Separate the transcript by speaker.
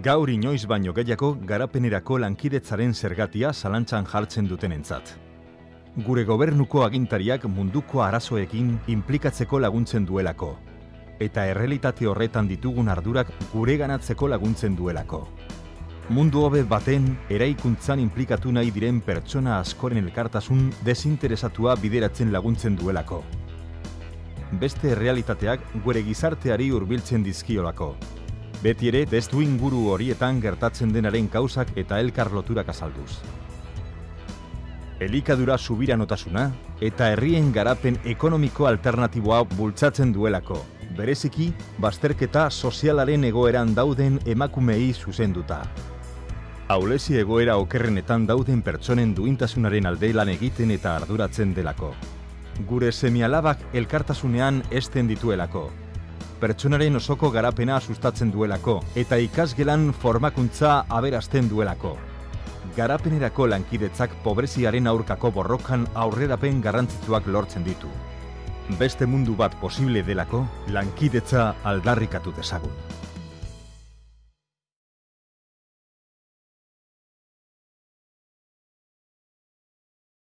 Speaker 1: Gaur inoiz baino gehiago garapenerako lankidetzaren zergatia zalantzan jartzen dutenentzat. Gure gobernuko agintariak munduko arazoekin inplikatzeko laguntzen duelako, eta errealitate horretan ditugun ardurak gure ganatzeko laguntzen duelako. Mundu hobe baten eraikuntzan inplikatu nahi diren pertsona askoren elkartasun desinteresatua bideratzen laguntzen duelako. Beste realitateak gure gizarteari hurbiltzen dizkiolako. Beti ere, testu inguru horietan gertatzen denaren kausak eta elkar loturak azalduz. Elikadura subiranotasuna eta herrien garapen ekonomiko alternatiboa bultzatzen duelako. Bereziki, bazterketa sozialaren egoeran dauden emakumei zuzenduta. Aulesi egoera okerrenetan dauden pertsonen duintasunaren alde lan egiten eta arduratzen delako. Gure semialabak elkartasunean esten dituelako. Pertsonaren osoko garapena sustatzen duelako eta ikasgelan formakuntza aberazten duelako. Garapenerako lankidetzak pobreziaren aurkako borrokan aurrerapen garrantzitsuak lortzen ditu. Beste mundu bat posible delako, lankidetza aldarrikatu dezagun.